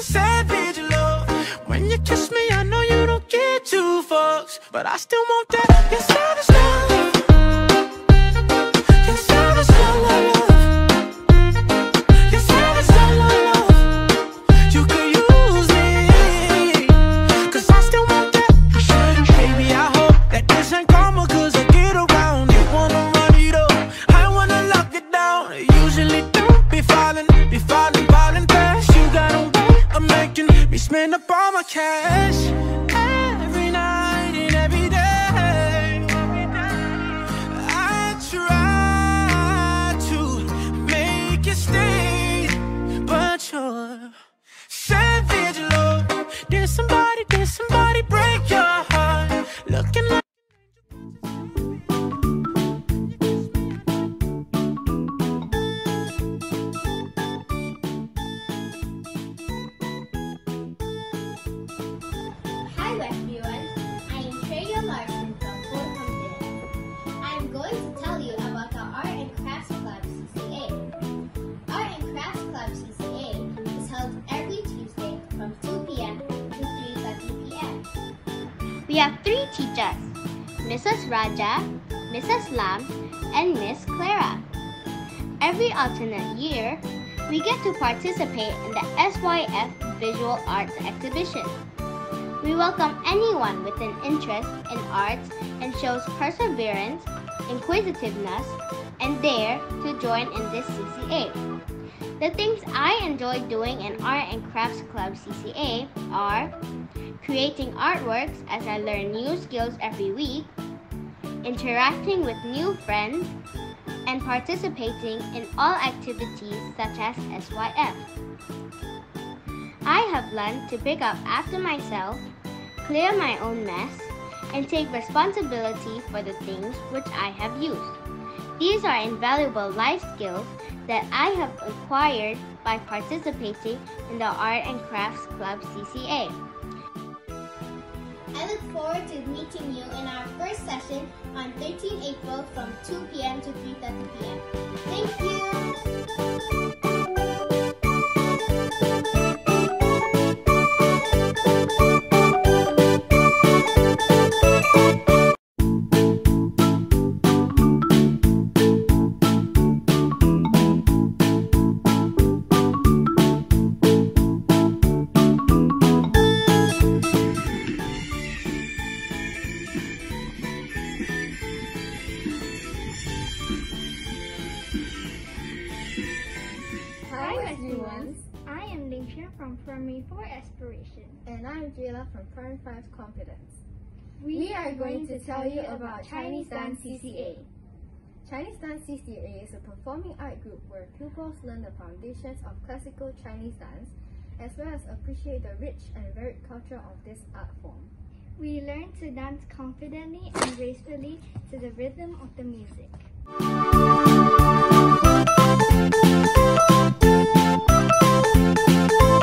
angel, savage, love. When you kiss me, I know you don't get two fucks, but I still want that. You're savage, love. You're savage, love, love, up teachers, Mrs. Raja, Mrs. Lam, and Miss Clara. Every alternate year, we get to participate in the SYF Visual Arts Exhibition. We welcome anyone with an interest in arts and shows perseverance, inquisitiveness, and dare to join in this CCA. The things I enjoy doing in Art and Crafts Club CCA are creating artworks as I learn new skills every week, interacting with new friends, and participating in all activities such as SYF. I have learned to pick up after myself, clear my own mess, and take responsibility for the things which I have used. These are invaluable life skills that I have acquired by participating in the Art and Crafts Club CCA. I look forward to meeting you in our first session on 13 April from 2 p.m. to 3.30 p.m. Thank you! And from Primary 5 Confidence. We, are going to tell you about Chinese Dance CCA. Chinese Dance CCA is a performing art group where pupils learn the foundations of classical Chinese dance as well as appreciate the rich and varied culture of this art form. We learn to dance confidently and gracefully to the rhythm of the music.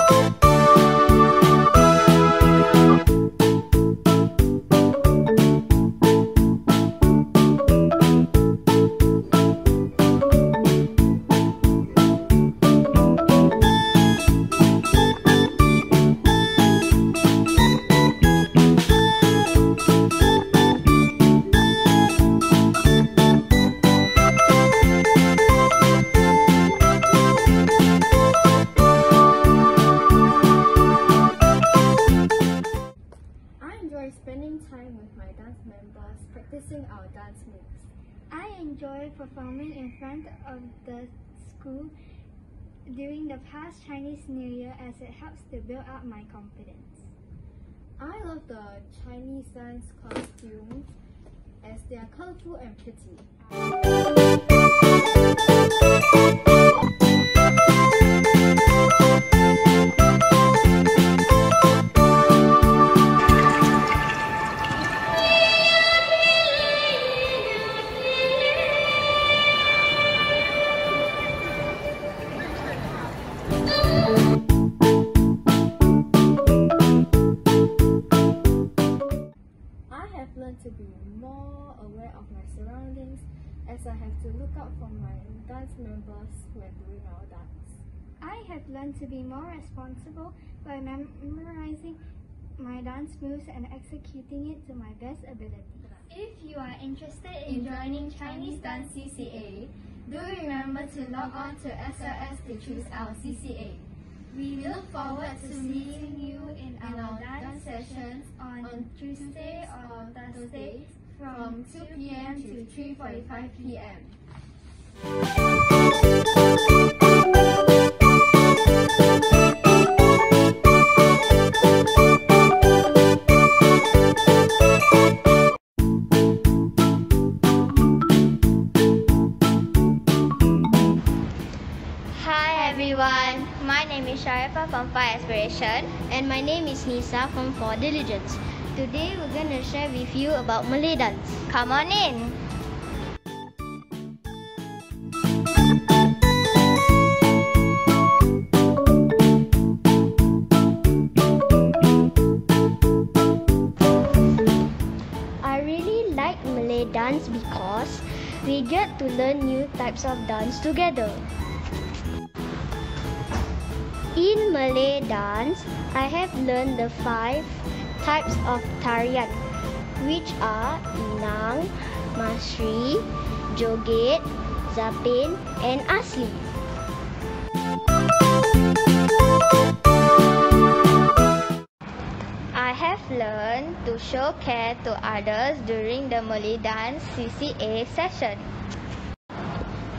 I practicing our dance moves. I enjoy performing in front of the school during the past Chinese New Year as it helps to build up my confidence. I love the Chinese dance costumes as they are colorful and pretty. I have to be more aware of my surroundings as I have to look out for my dance members when doing our dance. I have learned to be more responsible by memorizing my dance moves and executing it to my best ability. If you are interested in joining Chinese Dance CCA, do remember to log on to SLS to choose our CCA. We look forward to seeing you in our dance sessions on Tuesday or Thursday from 2 p.m. to 3.45 p.m. Hi everyone, my name is Sharifa from Fire Aspiration. And my name is Nisa from 4 Diligence. Today we're to share with you about Malay dance. Come on in. I really like Malay dance because we get to learn new types of dance together. In Malay dance, I have learned the five types of tarian, which are Inang, Masri, Joget, Zapin, and Asli. I have learned to show care to others during the Malay Dance CCA session.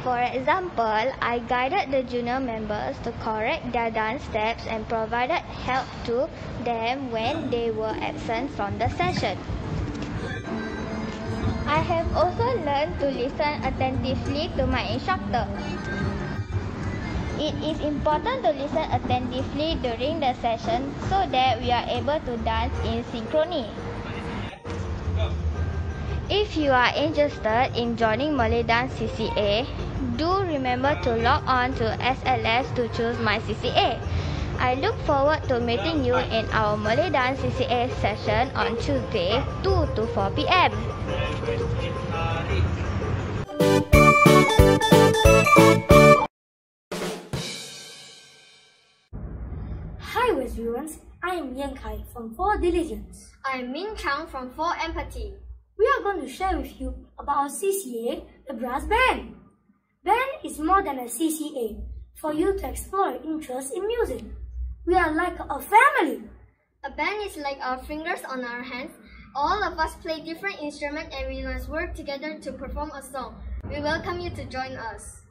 For example, I guided the junior members to correct their dance steps and provided help to them when they were absent from the session. I have also learned to listen attentively to my instructor. It is important to listen attentively during the session so that we are able to dance in synchrony. If you are interested in joining Malay Dance CCA, do remember to log on to SLS to choose my CCA. I look forward to meeting you in our Malay Dance CCA session on Tuesday 2 to 4 p.m. Hi, West viewers. I am Yan Kai from 4 Diligence. I'm Min Chang from 4 Empathy. We are going to share with you about our CCA, the Brass Band. Band is more than a CCA for you to explore interest in music. We are like a family. A band is like our fingers on our hands. All of us play different instruments and we must work together to perform a song. We welcome you to join us.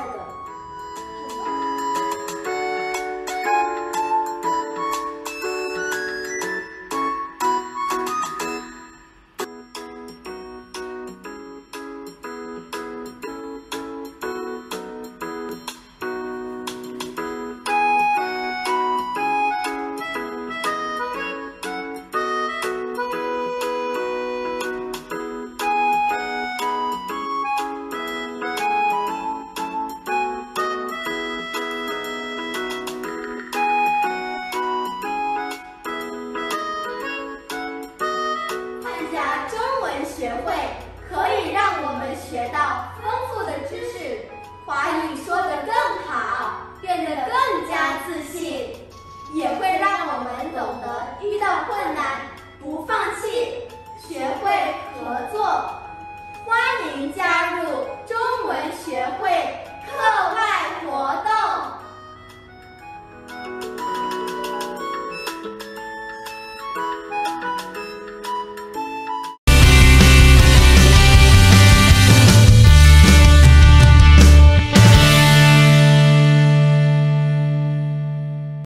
하나 더. 加入中文学会